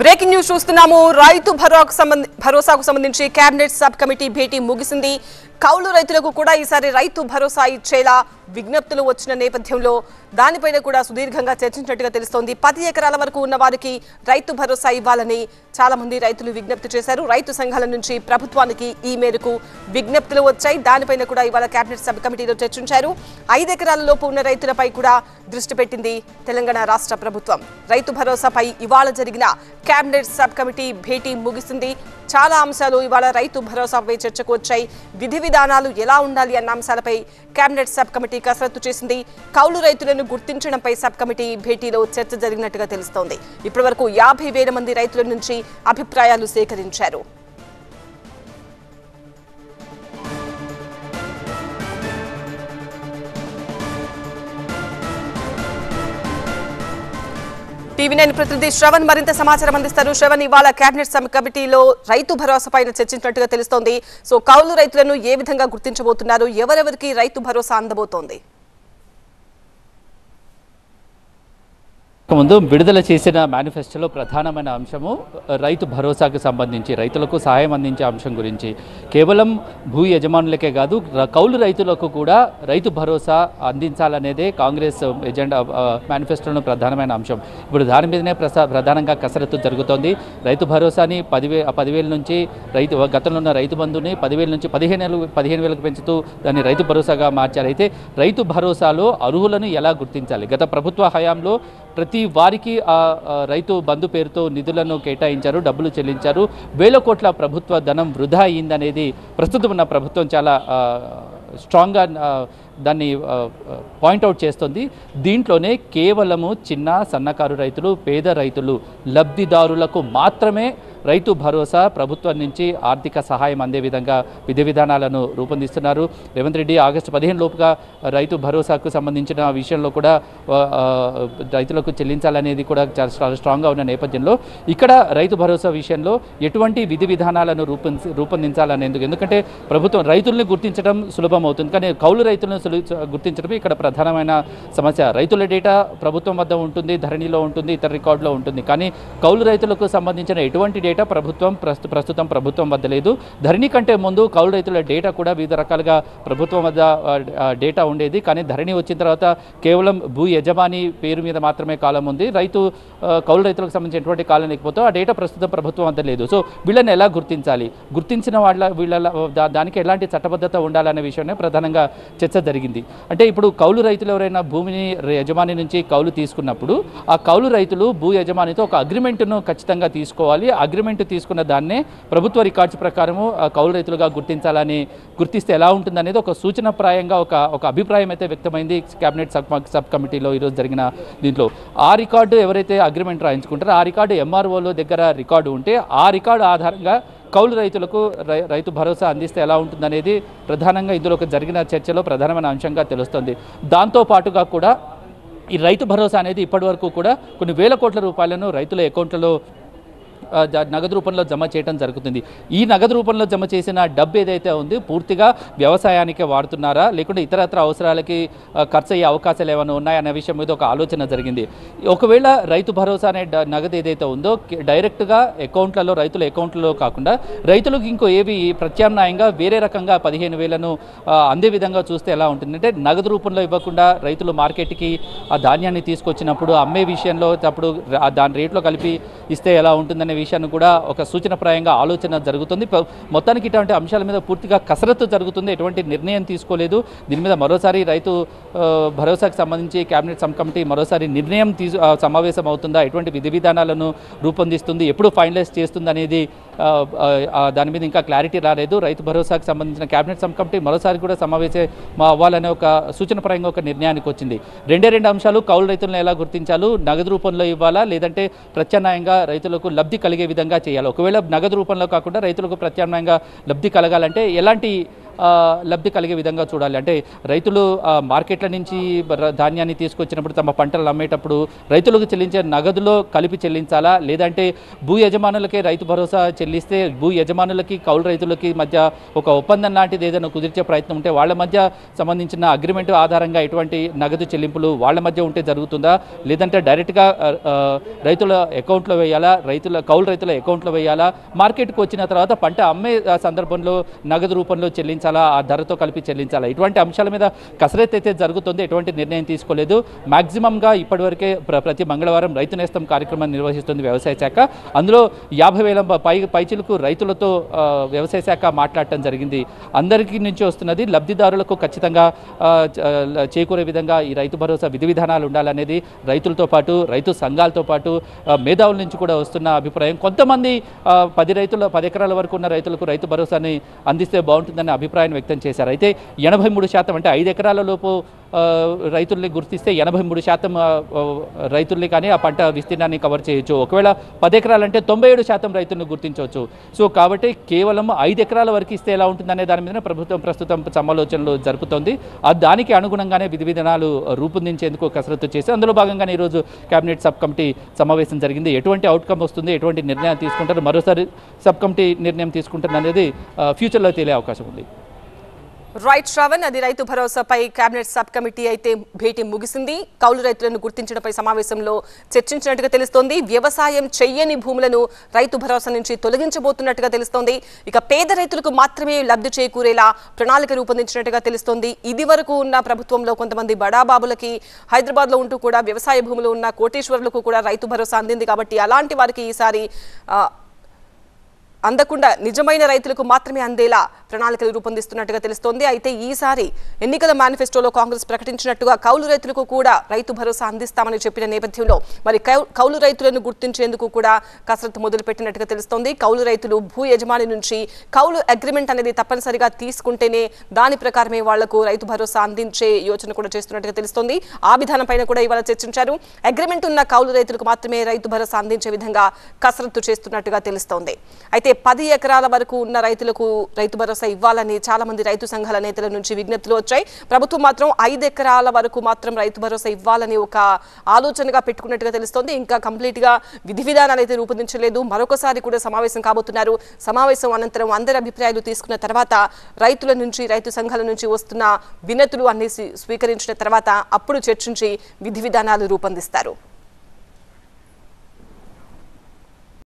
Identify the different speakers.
Speaker 1: Breaking news చూస్తున్నాము. రైతు భరోసాకు భరోసాకు సంబంధించి కేబినెట్ సబ్ కమిటీ భేటీ ముగిసింది. కౌలు రైతులకు కూడా ఈసారి రైతు భరోసా ఇచ్చేలా విజ్ఞప్తులు వచ్చిన నేపథ్యంలో దానిపైన కూడా సుదీర్ఘంగా చర్చించినట్టుగా తెలుస్తోంది. పది ఎకరాల వరకు ఉన్న వారికి రైతు భరోసా ఇవ్వాలని చాలా మంది రైతులు విజ్ఞప్తి చేశారు. రైతు సంఘాల నుంచి ప్రభుత్వానికి ఈ మేరకు విజ్ఞప్తులు వచ్చాయి. దానిపైన కూడా ఇవాళ కేబినెట్ సబ్ కమిటీలో చర్చించారు. ఐదు ఎకరాల లోపు ఉన్న రైతులపై కూడా దృష్టి పెట్టింది తెలంగాణ రాష్ట్ర ప్రభుత్వం. రైతు భరోసాపై ఇవాళ జరిగిన కేబినెట్ సబ్ కమిటీ భేటీ ముగిసింది. చాలా అంశాలు ఇవాళ రైతు భరోసాపై చర్చకు వచ్చాయి. విధి విధానాలు ఎలా ఉండాలి అన్న అంశాలపై కేబినెట్ సబ్ కమిటీ కసరత్తు చేసింది. కౌలు రైతులను గుర్తించడంపై సబ్ కమిటీ భేటీలో చర్చ జరిగినట్టుగా తెలుస్తోంది. ఇప్పటివరకు యాభై వేల మంది రైతుల నుంచి అభిప్రాయాలు సేకరించారు. టీవీ నైన్ ప్రతినిధి శ్రవణ్ మరింత సమాచారం అందిస్తారు. శ్రవణ్ ఇవాళ కేబినెట్ సబ్ కమిటీలో రైతు భరోసా పైన చర్చించినట్టుగా తెలుస్తోంది. సో కౌలు రైతులను ఏ విధంగా గుర్తించబోతున్నారు? ఎవరెవరికి రైతు భరోసా అందబోతోంది?
Speaker 2: ముందు విడుదల చేసిన మేనిఫెస్టోలో ప్రధానమైన అంశము రైతు భరోసాకు సంబంధించి రైతులకు సహాయం అందించే అంశం గురించి. కేవలం భూ యజమానులకే కాదు కౌలు రైతులకు కూడా రైతు భరోసా అందించాలనేదే కాంగ్రెస్ ఎజెండా మేనిఫెస్టోలో ప్రధానమైన అంశం. ఇప్పుడు దాని మీదనే ప్రసా ప్రధానంగా కసరత్తు జరుగుతోంది. రైతు భరోసాని పదివే పదివేల నుంచి రైతు గతంలో ఉన్న రైతు బంధుని పదివేల నుంచి పదిహేను వేలు పదిహేను వేలకు పెంచుతూ దాన్ని రైతు భరోసాగా మార్చారు అయితే రైతు భరోసాలో అర్హులను ఎలా గుర్తించాలి? గత ప్రభుత్వ హయాంలో ప్రతి వారికి ఆ రైతు బంధు పేరుతో నిధులను కేటాయించారు డబ్బులు చెల్లించారు. వేల కోట్ల ప్రభుత్వ ధనం వృధా అయిందనేది ప్రస్తుతం ఉన్న ప్రభుత్వం చాలా స్ట్రాంగ్గా దాన్ని పాయింట్అవుట్ చేస్తుంది. దీంట్లోనే కేవలము చిన్న సన్నకారు రైతులు పేద రైతులు లబ్ధిదారులకు మాత్రమే రైతు భరోసా ప్రభుత్వం నుంచి ఆర్థిక సహాయం అందే విధంగా విధి విధానాలను రూపొందిస్తున్నారు. రేవంత్ రెడ్డి ఆగస్టు పదిహేను లోపుగా రైతు భరోసాకు సంబంధించిన విషయంలో కూడా రైతులకు చెల్లించాలనేది కూడా చాలా స్ట్రాంగ్గా ఉన్న నేపథ్యంలో ఇక్కడ రైతు భరోసా విషయంలో ఎటువంటి విధి విధానాలను రూపొంది రూపొందించాలనేందుకు ఎందుకంటే ప్రభుత్వం రైతుల్ని గుర్తించడం సులభం అవుతుంది. కానీ కౌలు రైతులను గుర్తించడం ఇక్కడ ప్రధానమైన సమస్య. రైతుల డేటా ప్రభుత్వం వద్ద ఉంటుంది ధరణిలో ఉంటుంది ఇతర రికార్డులో ఉంటుంది. కానీ కౌలు రైతులకు సంబంధించిన ఎటువంటి డేటా ప్రభుత్వం ప్రస్తు ప్రస్తుతం ప్రభుత్వం వద్ద లేదు. ధరణి కంటే ముందు కౌలు రైతుల డేటా కూడా వివిధ రకాలుగా ప్రభుత్వం వద్ద డేటా ఉండేది. కానీ ధరణి వచ్చిన తర్వాత కేవలం భూ యజమాని పేరు మీద మాత్రమే కాలం ఉంది. రైతు కౌలు రైతులకు సంబంధించినటువంటి కాలం లేకపోతే ఆ డేటా ప్రస్తుతం ప్రభుత్వం వద్ద లేదు. సో వీళ్ళని ఎలా గుర్తించాలి? గుర్తించిన వాళ్ళ వీళ్ళ దా- దానికి ఎలాంటి చట్టబద్ధత ఉండాలనే విషయమే ప్రధానంగా చర్చ జరిగింది. అంటే ఇప్పుడు కౌలు రైతులు ఎవరైనా భూమిని యజమాని నుంచి కౌలు తీసుకున్నప్పుడు ఆ కౌలు రైతులు భూ యజమానితో ఒక అగ్రిమెంట్ను ఖచ్చితంగా తీసుకోవాలి. అగ్రిమెంట్ తీసుకున్న దాన్నే ప్రభుత్వ రికార్డ్స్ ప్రకారము ఆ కౌలు రైతులుగా గుర్తించాలని గుర్తిస్తే ఎలా ఉంటుందనేది ఒక సూచన ప్రాయంగా ఒక ఒక అభిప్రాయం అయితే వ్యక్తమైంది కేబినెట్ సబ్ సబ్ కమిటీలో ఈరోజు జరిగిన దీంట్లో. ఆ రికార్డు ఎవరైతే అగ్రిమెంట్ రాయించుకుంటారో ఆ రికార్డు ఎంఆర్ఓలో దగ్గర రికార్డు ఉంటే ఆ రికార్డు ఆధారంగా కౌలు రైతులకు రైతు భరోసా అందిస్తే ఎలా ఉంటుందనేది ప్రధానంగా ఇందులో జరిగిన చర్చలో ప్రధానమైన అంశంగా తెలుస్తుంది. దాంతో పాటుగా కూడా ఈ రైతు భరోసా అనేది ఇప్పటివరకు కూడా కొన్ని వేల కోట్ల రూపాయలను రైతుల అకౌంట్లలో నగదు రూపంలో జమ చేయడం జరుగుతుంది. ఈ నగదు రూపంలో జమ చేసిన డబ్బు ఏదైతే ఉంది పూర్తిగా వ్యవసాయానికే వాడుతున్నారా? లేకుంటే ఇతరత్ర అవసరాలకి ఖర్చు అయ్యే అవకాశాలు ఏమైనా ఉన్నాయా? అనే విషయం మీద ఒక ఆలోచన జరిగింది. ఒకవేళ రైతు భరోసా అనే డ- నగదు ఏదైతే ఉందో డైరెక్ట్గా అకౌంట్లలో రైతుల అకౌంట్లలో కాకుండా రైతులకు ఇంకో ఏవి ప్రత్యామ్నాయంగా వేరే రకంగా పదిహేను వేలను అందే విధంగా చూస్తే ఎలా ఉంటుందంటే నగదు రూపంలో ఇవ్వకుండా రైతులు మార్కెట్కి ఆ ధాన్యాన్ని తీసుకొచ్చినప్పుడు అమ్మే విషయంలో అప్పుడు దాని రేట్లో కలిపి ఇస్తే ఎలా ఉంటుందని విషయాన్ని కూడా ఒక సూచనప్రాయంగా ఆలోచన జరుగుతుంది. మొత్తానికి ఇటువంటి అంశాల మీద పూర్తిగా కసరత్తు జరుగుతుంది. ఎటువంటి నిర్ణయం తీసుకోలేదు. దీని మీద మరోసారి రైతు భరోసాకు సంబంధించి కేబినెట్ సబ్ కమిటీ మరోసారి నిర్ణయం తీసు సమావేశం అవుతుందా? ఎటువంటి విధి విధానాలను రూపొందిస్తుంది? ఎప్పుడు ఫైనలైజ్ చేస్తుంది అనేది దాని మీద ఇంకా క్లారిటీ రాలేదు. రైతు భరోసాకు సంబంధించిన కేబినెట్ సబ్ కమిటీ మరోసారి కూడా సమావేశం మా అవ్వాలనే ఒక సూచనపరంగా ఒక నిర్ణయానికి వచ్చింది. రెండే రెండు అంశాలు కౌలు రైతులను ఎలా గుర్తించాలో? నగదు రూపంలో ఇవ్వాలా? లేదంటే ప్రత్యామ్నాయంగా రైతులకు లబ్ధి కలిగే విధంగా చేయాలి. ఒకవేళ నగదు రూపంలో కాకుండా రైతులకు ప్రత్యామ్నాయంగా లబ్ధి కలగాలంటే ఎలాంటి లబ్ధి కలిగే విధంగా చూడాలి? అంటే రైతులు మార్కెట్ల నుంచి ధాన్యాన్ని తీసుకొచ్చినప్పుడు తమ పంటలు అమ్మేటప్పుడు రైతులకు చెల్లించే నగదులో కలిపి చెల్లించాలా? లేదంటే భూ యజమానులకే రైతు భరోసా చెల్లిస్తే భూ యజమానులకి కౌలు రైతులకి మధ్య ఒక ఒప్పందం లాంటిది ఏదైనా కుదిర్చే ప్రయత్నం ఉంటే వాళ్ళ మధ్య సంబంధించిన అగ్రిమెంట్ ఆధారంగా ఎటువంటి నగదు చెల్లింపులు వాళ్ళ మధ్య ఉంటే జరుగుతుందా? లేదంటే డైరెక్ట్గా రైతుల అకౌంట్లో వేయాలా? రైతుల కౌలు రైతుల అకౌంట్లో వేయాలా? మార్కెట్కి వచ్చిన తర్వాత పంట అమ్మే సందర్భంలో నగదు రూపంలో చెల్లించాలా? ఆ ధరతో కలిపి చెల్లించాలా? ఇటువంటి అంశాల మీద కసరత్తు అయితే జరుగుతుంది. ఎటువంటి నిర్ణయం తీసుకోలేదు. మ్యాక్సిమంగా ఇప్పటివరకే ప్ర- ప్రతి మంగళవారం రైతు నేస్తం కార్యక్రమాన్ని నిర్వహిస్తుంది వ్యవసాయ శాఖ. అందులో యాభై వేల పై పైచిలకు రైతులతో వ్యవసాయ శాఖ మాట్లాడటం జరిగింది. అందరికీ నుంచి వస్తున్నది లబ్ధిదారులకు ఖచ్చితంగా చేకూరే విధంగా ఈ రైతు భరోసా విధి విధానాలు ఉండాలనేది రైతులతో పాటు రైతు సంఘాలతో పాటు మేధావుల నుంచి కూడా వస్తున్న అభిప్రాయం. కొంతమంది పది రైతుల పది ఎకరాల వరకు ఉన్న రైతులకు రైతు భరోసాని అందిస్తే బాగుంటుందనే అభిప్రాయం వ్యక్తం చేశారు. అయితే ఎనభై మూడు శాతం అంటే ఐదు ఎకరాల లోపు రైతుల్ని గుర్తిస్తే ఎనభై మూడు శాతం రైతుల్ని కానీ ఆ పంట విస్తీర్ణాన్ని కవర్ చేయొచ్చు. ఒకవేళ పది ఎకరాలంటే తొంభై ఏడు శాతం రైతులను గుర్తించవచ్చు. సో కాబట్టి కేవలం ఐదు ఎకరాల వరకు ఇస్తే ఎలా ఉంటుందనే దాని మీద ప్రభుత్వం ప్రస్తుతం సమాలోచనలు జరుపుతోంది. దానికి అనుగుణంగానే విధి విధానాలు రూపొందించేందుకు కసరత్తు చేసి అందులో భాగంగానే ఈరోజు కేబినెట్ సబ్ కమిటీ సమావేశం జరిగింది. ఎటువంటి అవుట్కమ్ వస్తుంది? ఎటువంటి నిర్ణయం తీసుకుంటారు. మరోసారి సబ్ కమిటీ నిర్ణయం తీసుకుంటారు అనేది ఫ్యూచర్లో తేలే అవకాశం ఉంది.
Speaker 1: రైట్ శ్రావణ్ అది రైతు భరోసాపై కేబినెట్ సబ్ కమిటీ అయితే భేటీ ముగిసింది. కౌలు రైతులను గుర్తించడంపై సమావేశంలో చర్చించినట్టుగా తెలుస్తోంది. వ్యవసాయం చెయ్యని భూములను రైతు భరోసా నుంచి తొలగించబోతున్నట్టుగా తెలుస్తోంది. ఇక పేద రైతులకు మాత్రమే లబ్ధి చేకూరేలా ప్రణాళిక రూపొందించినట్టుగా తెలుస్తోంది. ఇది వరకు ఉన్న ప్రభుత్వంలో కొంతమంది బడాబాబులకి హైదరాబాద్లో ఉంటూ కూడా వ్యవసాయ భూములు ఉన్న కోటేశ్వర్లకు కూడా రైతు భరోసా అందింది కాబట్టి అలాంటి వారికి ఈసారి అందకుండా నిజమైన రైతులకు మాత్రమే అందేలా ప్రణాళికలు రూపొందిస్తున్నట్టుగా తెలుస్తోంది. అయితే ఈసారి ఎన్నికల మేనిఫెస్టోలో కాంగ్రెస్ ప్రకటించినట్టుగా కౌలు రైతులకు కూడా రైతు భరోసా అందిస్తామని చెప్పిన నేపథ్యంలో మరి కౌ- కౌలు రైతులను గుర్తించేందుకు కూడా కసరత్తు మొదలుపెట్టినట్టుగా తెలుస్తోంది. కౌలు రైతులు భూ యజమాని నుంచి కౌలు అగ్రిమెంట్ అనేది తప్పనిసరిగా తీసుకుంటేనే దాని ప్రకారమే వాళ్ళకు రైతు భరోసా అందించే యోచన కూడా చేస్తున్నట్టుగా తెలుస్తోంది. ఆ విధానం పైన కూడా ఇవాళ చర్చించారు. అగ్రిమెంట్ ఉన్న కౌలు రైతులకు మాత్రమే రైతు భరోసా అందించే విధంగా కసరత్తు చేస్తున్నట్టుగా తెలుస్తోంది. అయితే పది ఎకరాల వరకు ఉన్న రైతులకు రైతు భరోసా ఇవ్వాలని చాలా మంది రైతు సంఘాల నేతల నుంచి విజ్ఞప్తులు వచ్చాయి. ప్రభుత్వం మాత్రం ఐదు ఎకరాల వరకు మాత్రం రైతు భరోసా ఇవ్వాలని ఒక ఆలోచనగా పెట్టుకున్నట్టుగా తెలుస్తోంది. ఇంకా కంప్లీట్గా విధి విధానాలు అయితే రూపొందించలేదు. మరొకసారి కూడా సమావేశం కాబోతున్నారు. సమావేశం అనంతరం అందరి అభిప్రాయాలు తీసుకున్న తర్వాత రైతుల నుంచి రైతు సంఘాల నుంచి వస్తున్న వినతులు అన్ని స్వీకరించిన తర్వాత అప్పుడు చర్చించి విధి విధానాలు రూపొందిస్తారు.